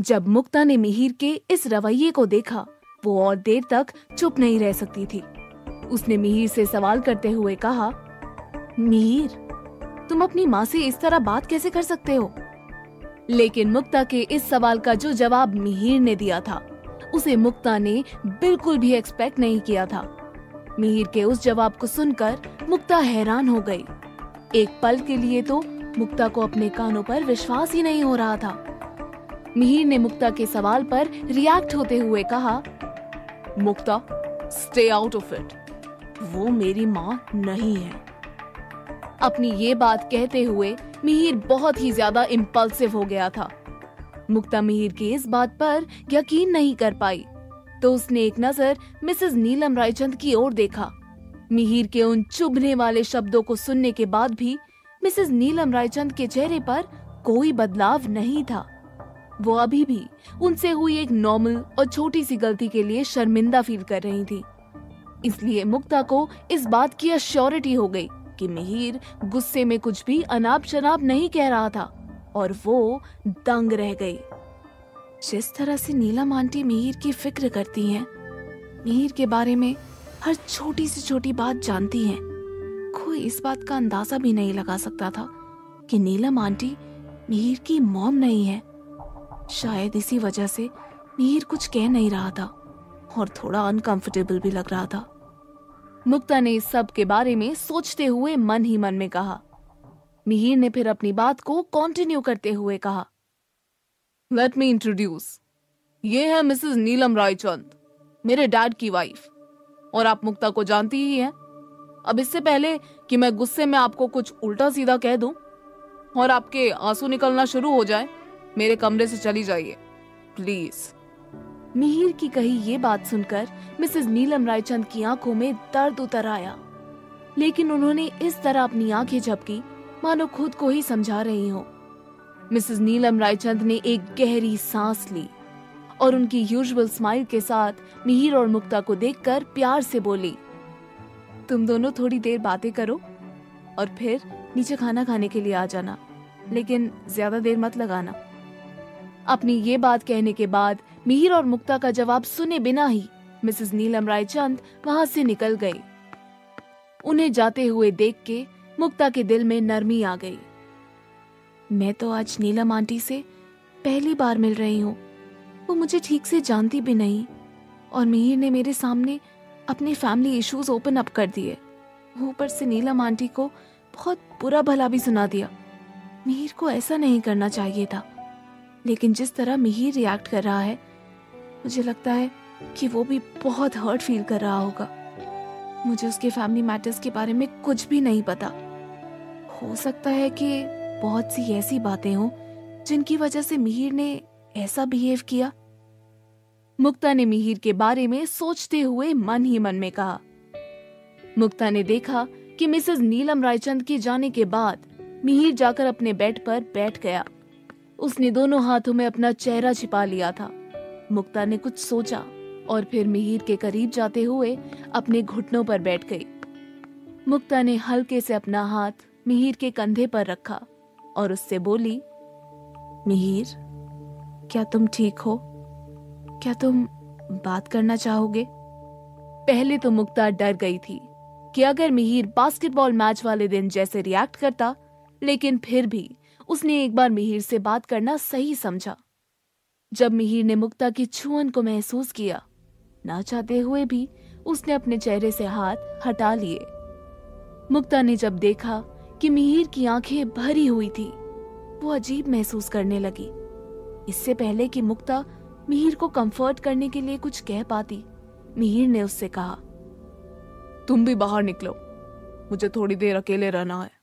जब मुक्ता ने मिहिर के इस रवैये को देखा, वो और देर तक चुप नहीं रह सकती थी। उसने मिहिर से सवाल करते हुए कहा, मिहिर, तुम अपनी माँ से इस तरह बात कैसे कर सकते हो? लेकिन मुक्ता के इस सवाल का जो जवाब मिहिर ने दिया था, उसे मुक्ता ने बिल्कुल भी एक्सपेक्ट नहीं किया था। मिहिर के उस जवाब को सुनकर मुक्ता हैरान हो गई। एक पल के लिए तो मुक्ता को अपने कानों पर विश्वास ही नहीं हो रहा था। मिहिर ने मुक्ता के सवाल पर रिएक्ट होते हुए कहा, Mukta stay out of it वो मेरी माँ नहीं है. अपनी ये बात कहते हुए मिहिर बहुत ही ज़्यादा इम्पल्सिव हो गया था। मुक्ता मिहिर की इस बात पर यकीन नहीं कर पाई तो उसने एक नज़र मिसेस नीलम रायचंद की ओर देखा। मिहिर के उन चुभने वाले शब्दों को सुनने के बाद भी मिसेस नीलम रायचंद के चेहरे पर कोई बदलाव नहीं था। वो अभी भी उनसे हुई एक नॉर्मल और छोटी सी गलती के लिए शर्मिंदा फील कर रही थी इसलिए मुक्ता को इस बात की अश्योरिटी हो गई कि मिहिर गुस्से में कुछ भी अनाप शनाप नहीं कह रहा था और वो दंग रह गई जिस तरह से नीलम आंटी मिहिर की फ़िक्र करती हैं, मिहिर के बारे में हर छोटी से छोटी बात जानती हैं। कोई इस बात का अंदाज़ा भी नहीं लगा सकता था कि नीलम आंटी मिहिर की मॉम नहीं है शायद इसी वजह से मिहिर कुछ कह नहीं रहा था और थोड़ा अनकंफर्टेबल भी लग रहा था। मुक्ता ने इस सब के बारे में सोचते हुए मन ही मन में कहा। मिहिर ने फिर अपनी बात को कंटिन्यू करते हुए कहा। लेट मी इंट्रोड्यूस ये है मिसेस नीलम रायचंद मेरे डैड की वाइफ और आप मुक्ता को जानती ही हैं। अब इससे पहले कि मैं गुस्से में आपको कुछ उल्टा सीधा कह दूँ और आपके आँसू निकलना शुरू हो जाए मेरे कमरे से चली जाइए, प्लीज़। मिहिर की कही ये बात सुनकर मिसेस नीलम रायचंद की आँखों में दर्द उतर आया। लेकिन उन्होंने इस तरह अपनी आँखें झपकी, मानो खुद को ही समझा रही हो। मिसेस नीलम रायचंद ने एक गहरी सांस ली और उनकी यूजुअल स्माइल के साथ मिहिर और मुक्ता को देखकर प्यार से बोली, तुम दोनों थोड़ी देर बातें करो और फिर नीचे खाना खाने के लिए आ जाना, लेकिन ज़्यादा देर मत लगाना। अपनी ये बात कहने के बाद मिहिर और मुक्ता का जवाब सुने बिना ही मिसेस नीलम रायचंद वहाँ से निकल गई उन्हें जाते हुए देख के मुक्ता के दिल में नरमी आ गई। मैं तो आज नीलम आंटी से पहली बार मिल रही हूँ। वो मुझे ठीक से जानती भी नहीं और मिहिर ने मेरे सामने अपने फैमिली इश्यूज़ ओपन अप कर दिए। ऊपर से नीलम आंटी को बहुत बुरा भला भी सुना दिया। मिहिर को ऐसा नहीं करना चाहिए था। लेकिन जिस तरह मिहिर रिएक्ट कर रहा है, मुझे लगता है कि वो भी बहुत हर्ट फील कर रहा होगा। मुझे उसके फैमिली मैटर्स के बारे में कुछ भी नहीं पता। हो सकता है कि बहुत सी ऐसी बातें हों जिनकी वजह से मिहिर ने ऐसा बिहेव किया। मुक्ता ने मिहिर के बारे में सोचते हुए मन ही मन में कहा। मुक्ता ने देखा कि मिसेस नीलम रायचंद के जाने के बाद मिहिर जाकर अपने बेड पर बैठ गया। उसने दोनों हाथों में अपना चेहरा छिपा लिया था। मुक्ता ने कुछ सोचा और फिर मिहिर के करीब जाते हुए अपने घुटनों पर बैठ गई। मुक्ता ने हल्के से अपना हाथ मिहिर के कंधे पर रखा और उससे बोली, मिहिर, क्या तुम ठीक हो? क्या तुम बात करना चाहोगे? पहले तो मुक्ता डर गई थी कि अगर मिहिर बास्केटबॉल मैच वाले दिन जैसे रिएक्ट करता, लेकिन फिर भी उसने एक बार मिहिर से बात करना सही समझा। जब मिहिर ने मुक्ता की छुअन को महसूस किया, ना चाहते हुए भी उसने अपने चेहरे से हाथ हटा लिए। मुक्ता ने जब देखा कि मिहिर की आँखें भरी हुई थी, वो अजीब महसूस करने लगी। इससे पहले कि मुक्ता मिहिर को कंफर्ट करने के लिए कुछ कह पाती, मिहिर ने उससे कहा, तुम भी बाहर निकलो। मुझे थोड़ी देर अकेले रहना है।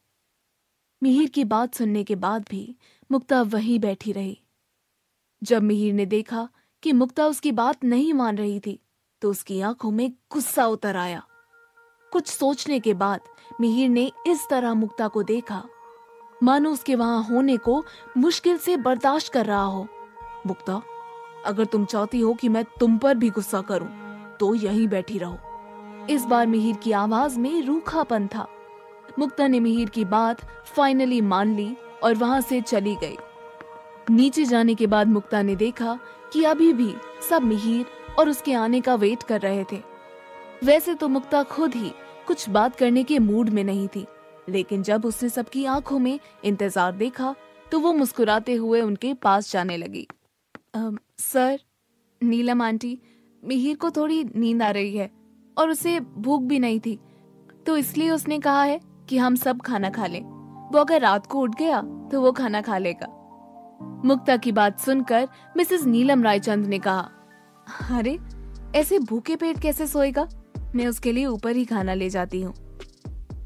मिहिर की बात सुनने के बाद भी मुक्ता वहीं बैठी रही। जब मिहिर ने देखा कि मुक्ता उसकी बात नहीं मान रही थी तो उसकी आँखों में गुस्सा उतर आया। कुछ सोचने के बाद मिहिर ने इस तरह मुक्ता को देखा, मानो उसके वहाँ होने को मुश्किल से बर्दाश्त कर रहा हो। मुक्ता, अगर तुम चाहती हो कि मैं तुम पर भी गुस्सा करूँ तो यहीं बैठी रहो। इस बार मिहिर की आवाज़ में रूखापन था। मुक्ता ने मिहिर की बात फाइनली मान ली और वहाँ से चली गई। नीचे जाने के बाद मुक्ता ने देखा कि अभी भी सब मिहिर और उसके आने का वेट कर रहे थे। वैसे तो मुक्ता खुद ही कुछ बात करने के मूड में नहीं थी, लेकिन जब उसने सबकी आँखों में इंतज़ार देखा तो वो मुस्कुराते हुए उनके पास जाने लगी। सर, नीलम आंटी, मिहिर को थोड़ी नींद आ रही है और उसे भूख भी नहीं थी तो इसलिए उसने कहा है कि हम सब खाना खा लें। वो अगर रात को उठ गया तो वो खाना खा लेगा। मुक्ता की बात सुनकर मिसेस नीलम रायचंद ने कहा, अरे, ऐसे भूखे पेट कैसे सोएगा? मैं उसके लिए ऊपर ही खाना ले जाती हूँ।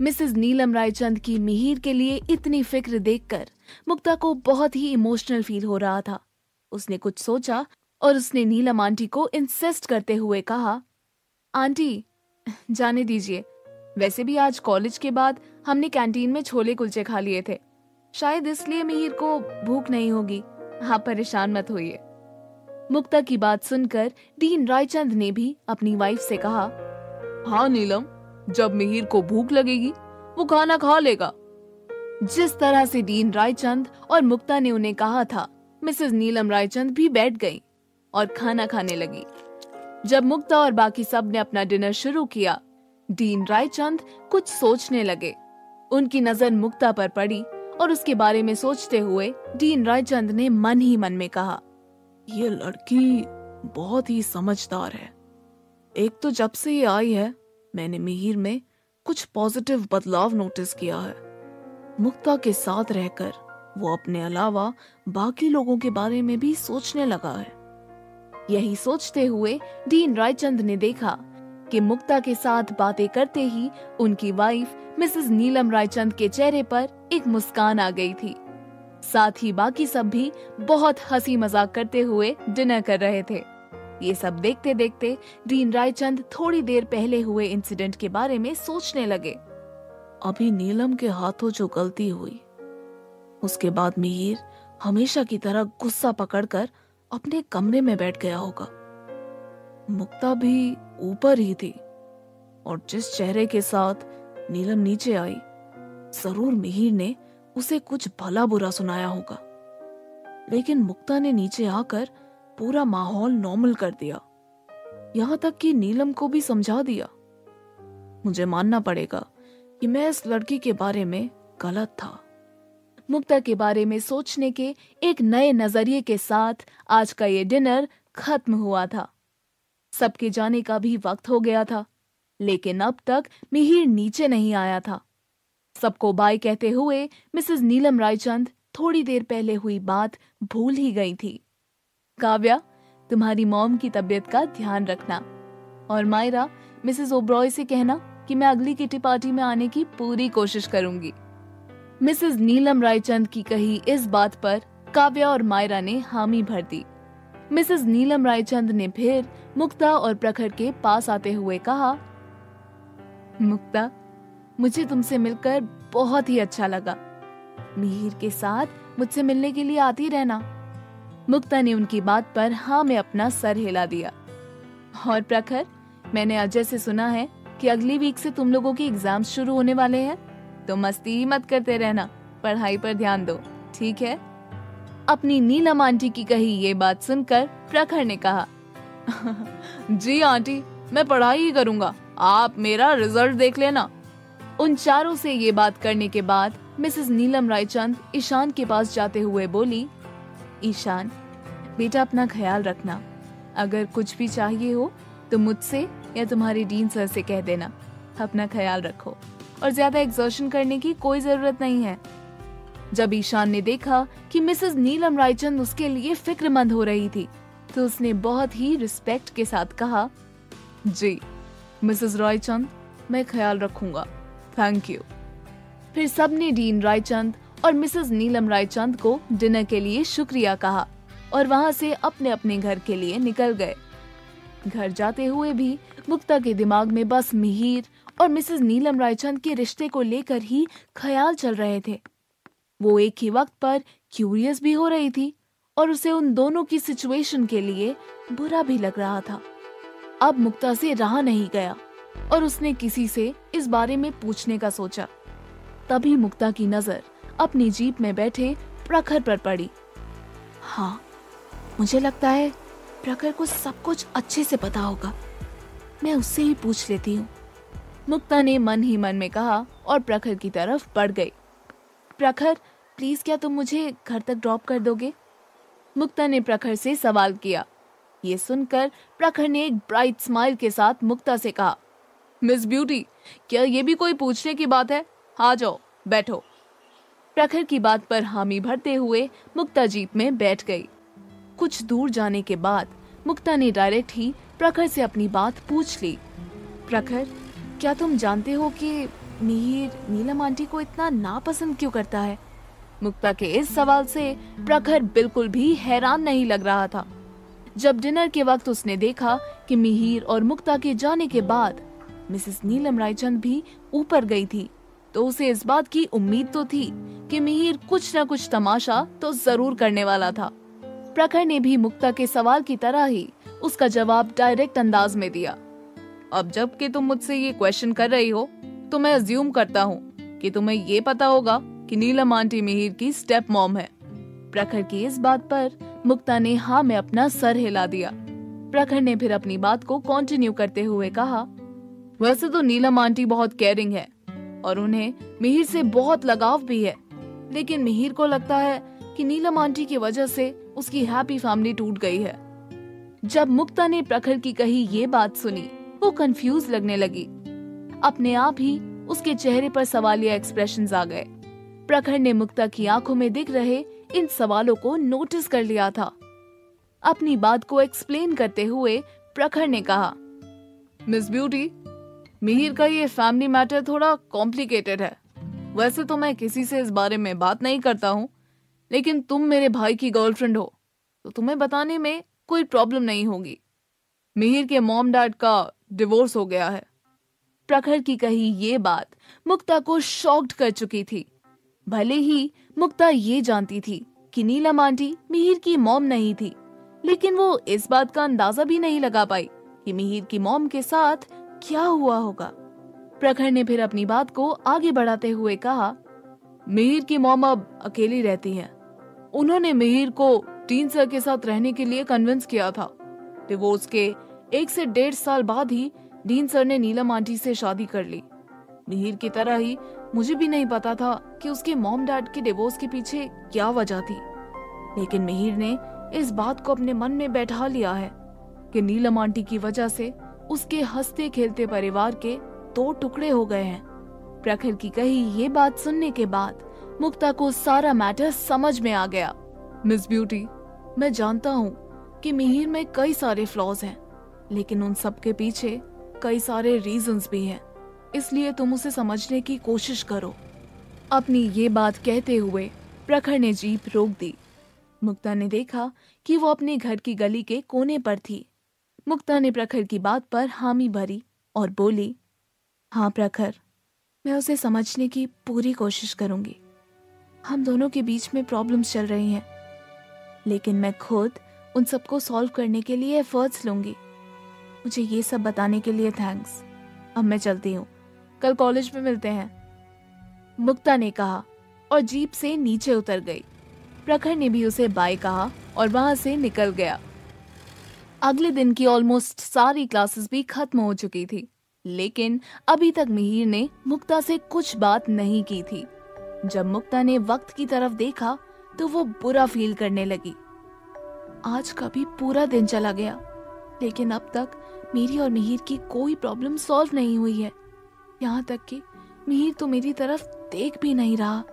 मिसेस नीलम रायचंद की मिहिर के लिए इतनी फ़िक्र देखकर मुक्ता को बहुत ही इमोशनल फील हो रहा था। उसने कुछ सोचा और उसने नीलम आंटी को इंसिस्ट करते हुए कहा, आंटी, जाने दीजिए। वैसे भी आज कॉलेज के बाद हमने कैंटीन में छोले कुलचे खा लिए थे। शायद इसलिए मिहिर को भूख नहीं होगी। आप परेशान मत होइए। मुक्ता की बात सुनकर डीन रायचंद ने भी अपनी वाइफ से कहा हाँ नीलम जब मिहिर को भूख लगेगी वो खाना खा लेगा। जिस तरह से डीन रायचंद और मुक्ता ने उन्हें कहा था मिसेस नीलम रायचंद भी बैठ गई और खाना खाने लगी। जब मुक्ता और बाकी सबने अपना डिनर शुरू किया डीन रायचंद कुछ सोचने लगे। उनकी नज़र मुक्ता पर पड़ी और उसके बारे में सोचते हुए डीन रायचंद ने मन ही मन में कहा, ये लड़की बहुत ही समझदार है। एक तो जब से ये आई है, मैंने मिहिर में कुछ पॉजिटिव बदलाव नोटिस किया है। मुक्ता के साथ रहकर वो अपने अलावा बाकी लोगों के बारे में भी सोचने लगा है। यही सोचते हुए डीन रायचंद ने देखा कि मुक्ता के साथ बातें करते ही उनकी वाइफ मिसेस नीलम रायचंद के चेहरे पर एक मुस्कान आ गई थी। साथ ही बाकी सब भी बहुत हँसी मज़ाक करते हुए डिनर कर रहे थे। ये सब देखते देखते डीन रायचंद थोड़ी देर पहले हुए इंसिडेंट के बारे में सोचने लगे। अभी नीलम के हाथों जो गलती हुई, उसके बाद मिहिर हमेशा की तरह गुस्सा पकड़कर अपने कमरे में बैठ गया होगा। मुक्ता भी ऊपर ही थी और जिस चेहरे के साथ नीलम नीचे आई, ज़रूर मिहिर ने उसे कुछ भला बुरा सुनाया होगा। लेकिन मुक्ता ने नीचे आकर पूरा माहौल नॉर्मल कर दिया। यहाँ तक कि नीलम को भी समझा दिया। मुझे मानना पड़ेगा कि मैं इस लड़की के बारे में गलत था। मुक्ता के बारे में सोचने के एक नए नज़रिए के साथ आज का ये डिनर खत्म हुआ था। सबके जाने का भी वक्त हो गया था, लेकिन अब तक मिहिर नीचे नहीं आया था। सबको बाय कहते हुए मिसेस नीलम रायचंद थोड़ी देर पहले हुई बात भूल ही गई थी। काव्या, तुम्हारी मॉम की तबीयत का ध्यान रखना और मायरा, मिसेस ओब्रॉय से कहना कि मैं अगली किटी पार्टी में आने की पूरी कोशिश करूँगी। मिसेस नीलम रायचंद की कही इस बात पर काव्या और मायरा ने हामी भर दी। मिसेस नीलम रायचंद ने फिर मुक्ता और प्रखर के पास आते हुए कहा, मुक्ता, मुझे तुमसे मिलकर बहुत ही अच्छा लगा। मिहिर के साथ मुझसे मिलने के लिए आती रहना। मुक्ता ने उनकी बात पर हाँ में अपना सर हिला दिया। और प्रखर, मैंने अजय से सुना है कि अगली वीक से तुम लोगों के एग्ज़ाम शुरू होने वाले हैं तो मस्ती मत करते रहना, पढ़ाई पर ध्यान दो, ठीक है? अपनी नीलम आंटी की कही ये बात सुनकर प्रखर ने कहा जी आंटी, मैं पढ़ाई ही करूँगा। आप मेरा रिज़ल्ट देख लेना। उन चारों से ये बात करने के बाद मिसेस नीलम रायचंद ईशान के पास जाते हुए बोली, ईशान, बेटा अपना ख्याल रखना। अगर कुछ भी चाहिए हो तो मुझसे या तुम्हारे डीन सर से कह देना। अपना ख्याल रखो और ज़्यादा एग्जॉशन करने की कोई ज़रूरत नहीं है। जब ईशान ने देखा कि मिसेस नीलम रायचंद उसके लिए फिक्रमंद हो रही थी तो उसने बहुत ही रिस्पेक्ट के साथ कहा, जी मिसेस रायचंद मैं ख्याल रखूँगा। थैंक यू फिर सबने डीन रायचंद और मिसेस नीलम रायचंद को डिनर के लिए शुक्रिया कहा और वहाँ से अपने अपने घर के लिए निकल गए। घर जाते हुए भी मुक्ता के दिमाग में बस मिहिर और मिसेस नीलम रायचंद के रिश्ते को लेकर ही ख्याल चल रहे थे। वो एक ही वक्त पर क्यूरियस भी हो रही थी। और उसे उन दोनों की सिचुएशन के लिए बुरा भी लग रहा था। अब मुक्ता से रहा नहीं गया और उसने किसी से इस बारे में पूछने का सोचा। तभी मुक्ता की नज़र अपनी जीप में बैठे प्रखर पर पड़ी। हाँ मुझे लगता है प्रखर को सब कुछ अच्छे से पता होगा। मैं उससे ही पूछ लेती हूँ। मुक्ता ने मन ही मन में कहा और प्रखर की तरफ़ बढ़ गई। प्रखर प्लीज़ क्या तुम मुझे घर तक ड्रॉप कर दोगे? मुक्ता ने प्रखर से सवाल किया। ये सुनकर प्रखर ने एक ब्राइट स्माइल के साथ मुक्ता से कहा, मिस ब्यूटी, क्या ये भी कोई पूछने की बात है? आ जाओ, बैठो। प्रखर की बात पर हामी भरते हुए मुक्ता जीप में बैठ गई। कुछ दूर जाने के बाद मुक्ता ने डायरेक्ट ही प्रखर से अपनी बात पूछ ली। प्रखर, क्या तुम जानते हो कि मिहिर, नीलम आंटी को इतना नापसंद क्यों करता है? मुक्ता के इस सवाल से प्रखर बिल्कुल भी हैरान नहीं लग रहा था। जब डिनर के वक्त उसने देखा कि मिहिर और मुक्ता के जाने के बाद मिसेस नीलम रायचंद भी ऊपर गई थी तो उसे इस बात की उम्मीद तो थी कि मिहिर कुछ न कुछ तमाशा तो ज़रूर करने वाला था। प्रखर ने भी मुक्ता के सवाल की तरह ही उसका जवाब डायरेक्ट अंदाज में दिया। अब जब कि तुम मुझसे ये क्वेश्चन कर रही हो तो मैं अज्यूम करता हूँ कि तुम्हें ये पता होगा कि नीलम आंटी मिहिर की स्टेप मॉम है। प्रखर की इस बात पर मुक्ता ने हाँ में अपना सर हिला दिया। प्रखर ने फिर अपनी बात को कंटिन्यू करते हुए कहा, वैसे तो नीलम आंटी बहुत केयरिंग है और उन्हें मिहिर से बहुत लगाव भी है। लेकिन मिहिर को लगता है कि नीलम आंटी की वजह से उसकी हैप्पी फैमिली टूट गई है। जब मुक्ता ने प्रखर की कही ये बात सुनी, वो कंफ्यूज लगने लगी। अपने आप ही उसके चेहरे पर सवालिया एक्सप्रेशन आ गए। प्रखर ने मुक्ता की आँखों में दिख रहे इन सवालों को नोटिस कर लिया था। अपनी बात को एक्सप्लेन करते हुए प्रखर ने कहा मिस ब्यूटी मिहिर का ये फैमिली मैटर थोड़ा कॉम्प्लिकेटेड है। वैसे तो मैं किसी से इस बारे में बात नहीं करता हूँ, लेकिन तुम मेरे भाई की गर्लफ्रेंड हो तो तुम्हें बताने में कोई प्रॉब्लम नहीं होगी। मिहिर के मॉम डैड का डिवोर्स हो गया है। प्रखर की कही ये बात मुक्ता को शॉक्ड कर चुकी थी। भले ही मुक्ता ये जानती थी कि नीलम आंटी मिहिर की मॉम नहीं थी, लेकिन वो इस बात का अंदाज़ा भी नहीं लगा पाई कि मिहिर की मॉम के साथ क्या हुआ होगा। प्रखर ने फिर अपनी बात को आगे बढ़ाते हुए कहा, मिहिर की मॉम अब अकेली रहती हैं। उन्होंने मिहिर को टीन सर के साथ रहने के लिए कन्विंस किया था। डिवोर्स के एक से डेढ़ साल बाद ही डीन सर ने नीलम आंटी से शादी कर ली। मिहिर की तरह ही मुझे भी नहीं पता था कि उसके मॉम डैड के डिवोर्स के पीछे क्या वजह थी। लेकिन मिहिर ने इस बात को अपने मन में बैठा लिया है कि नीलम आंटी की वजह से उसके हँसते खेलते परिवार के दो टुकड़े हो गए हैं। प्रखर की कही ये बात सुनने के बाद मुक्ता को सारा मैटर समझ में आ गया। मिस ब्यूटी मैं जानता हूँ कि मिहिर में कई सारे फ्लॉज हैं, लेकिन उन सब के पीछे कई सारे रीजंस भी हैं। इसलिए तुम उसे समझने की कोशिश करो। अपनी ये बात कहते हुए प्रखर ने जीप रोक दी। मुक्ता ने देखा कि वो अपने घर की गली के कोने पर थी। मुक्ता ने प्रखर की बात पर हामी भरी और बोली हाँ प्रखर, मैं उसे समझने की पूरी कोशिश करूँगी। हम दोनों के बीच में प्रॉब्लम्स चल रही हैं, लेकिन मैं खुद उन सबको सॉल्व करने के लिए एफर्ट्स लूँगी। मुझे ये सब बताने के लिए थैंक्स। अब मैं चलती हूँ। कल कॉलेज में मिलते हैं। मुक्ता ने कहा और जीप से नीचे उतर गई। प्रखर ने भी उसे बाय कहा और वहाँ से निकल गया। अगले दिन की ऑलमोस्ट सारी क्लासेस भी खत्म हो चुकी थी, लेकिन अभी तक मिहिर ने मुक्ता से कुछ बात नहीं की थी। जब मुक्ता ने वक्त की तरफ़ देखा तो वो बुरा फील करने लगी। आज का भी पूरा दिन चला गया, लेकिन अब तक मेरी और मिहिर की कोई प्रॉब्लम सॉल्व नहीं हुई है। यहाँ तक कि मिहिर तो मेरी तरफ़ देख भी नहीं रहा।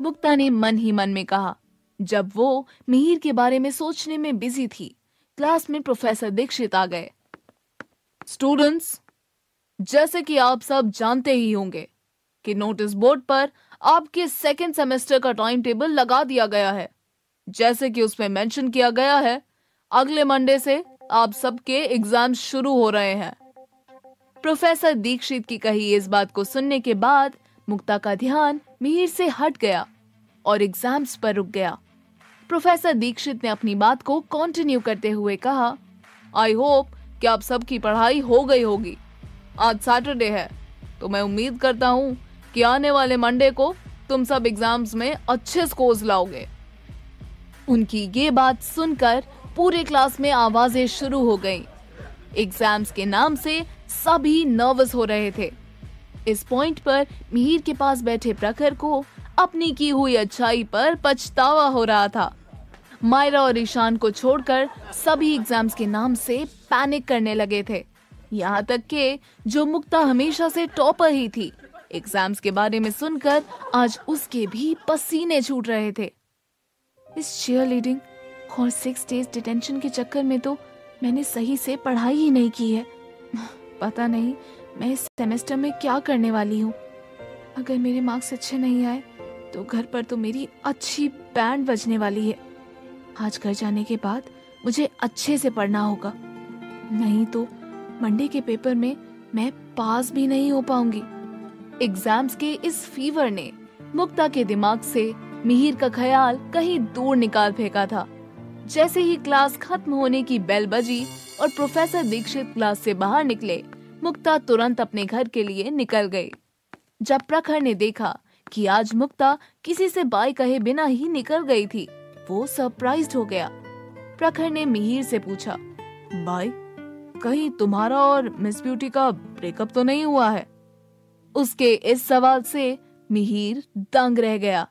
मुक्ता ने मन ही मन में कहा, जब वो मिहिर के बारे में सोचने में बिज़ी थी, क्लास में प्रोफेसर दीक्षित आ गए। स्टूडेंट्स, जैसे कि आप सब जानते ही होंगे कि नोटिस बोर्ड पर आपके सेकेंड सेमेस्टर का टाइम टेबल लगा दिया गया है। जैसे कि उसमें मेंशन किया गया है, अगले मंडे से आप सबके एग्ज़ाम शुरू हो रहे हैं। प्रोफेसर दीक्षित की कही इस बात को सुनने के बाद मुक्ता का ध्यान मिहिर से हट गया और एग्ज़ाम्स पर रुक गया। प्रोफेसर दीक्षित ने अपनी बात को कंटिन्यू करते हुए कहा आई होप कि आप सबकी पढ़ाई हो गई होगी। आज सैटरडे है तो मैं उम्मीद करता हूँ कि आने वाले मंडे को तुम सब एग्ज़ाम्स में अच्छे स्कोर्स लाओगे। उनकी ये बात सुनकर पूरे क्लास में आवाज़ें शुरू हो गईं। एग्ज़ाम्स के नाम से सभी नर्वस हो रहे थे। इस पॉइंट पर मिहिर के पास बैठे प्रखर को अपनी की हुई अच्छाई पर पछतावा हो रहा था। मायरा और ईशान को छोड़कर सभी एग्ज़ाम्स के नाम से पैनिक करने लगे थे। यहाँ तक के जो मुक्ता हमेशा से टॉपर ही थी एग्ज़ाम्स के बारे में सुनकर आज उसके भी पसीने छूट रहे थे। इस चेयर लीडिंग और सिक्स डेज़ डिटेंशन के चक्कर में तो मैंने सही से पढ़ाई ही नहीं की है। पता नहीं मैं इस सेमेस्टर में क्या करने वाली हूँ। अगर मेरे मार्क्स अच्छे नहीं आए तो घर पर तो मेरी अच्छी बैंड बजने वाली है। आज घर जाने के बाद मुझे अच्छे से पढ़ना होगा। नहीं तो मंडे के पेपर में मैं पास भी नहीं हो पाऊँगी। एग्ज़ाम्स के इस फीवर ने मुक्ता के दिमाग से मिहिर का ख्याल कहीं दूर निकाल फेंका था। जैसे ही क्लास खत्म होने की बेल बजी और प्रोफेसर दीक्षित क्लास से बाहर निकले, मुक्ता तुरंत अपने घर के लिए निकल गई। जब प्रखर ने देखा कि आज मुक्ता किसी से बाय कहे बिना ही निकल गई थी, वो सरप्राइज़ हो गया। प्रखर ने मिहिर से पूछा, बाय, कहीं तुम्हारा और मिस ब्यूटी का ब्रेकअप तो नहीं हुआ है? उसके इस सवाल से मिहिर दंग रह गया।